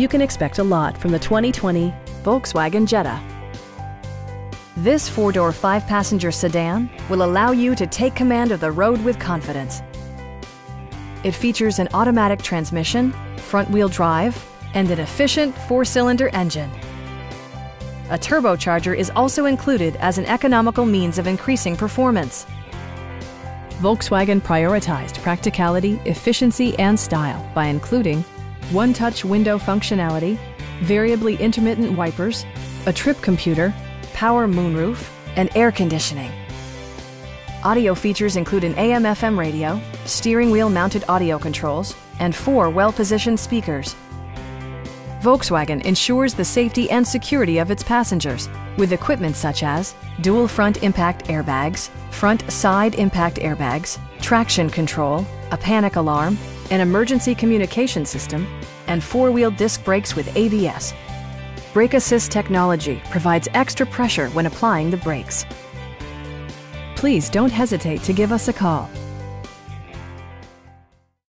You can expect a lot from the 2020 Volkswagen Jetta. This four-door, five-passenger sedan will allow you to take command of the road with confidence. It features an automatic transmission, front-wheel drive, and an efficient four-cylinder engine. A turbocharger is also included as an economical means of increasing performance. Volkswagen prioritized practicality, efficiency, and style by including one-touch window functionality, variably intermittent wipers, a trip computer, power moonroof, and air conditioning. Audio features include an AM-FM radio, steering wheel mounted audio controls, and four well-positioned speakers. Volkswagen ensures the safety and security of its passengers with equipment such as dual front impact airbags, front side impact airbags, traction control, a panic alarm, an emergency communication system, and four-wheel disc brakes with ABS. Brake Assist technology provides extra pressure when applying the brakes. Please don't hesitate to give us a call